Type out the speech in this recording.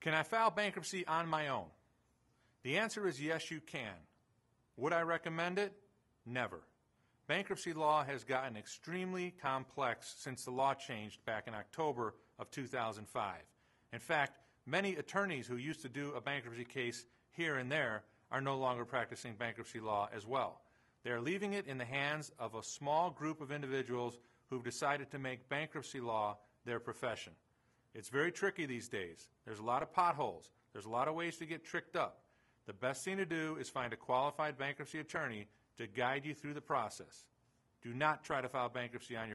Can I file bankruptcy on my own? The answer is yes, you can. Would I recommend it? Never. Bankruptcy law has gotten extremely complex since the law changed back in October of 2005. In fact, many attorneys who used to do a bankruptcy case here and there are no longer practicing bankruptcy law as well. They are leaving it in the hands of a small group of individuals who've decided to make bankruptcy law their profession. It's very tricky these days. There's a lot of potholes. There's a lot of ways to get tricked up. The best thing to do is find a qualified bankruptcy attorney to guide you through the process. Do not try to file bankruptcy on your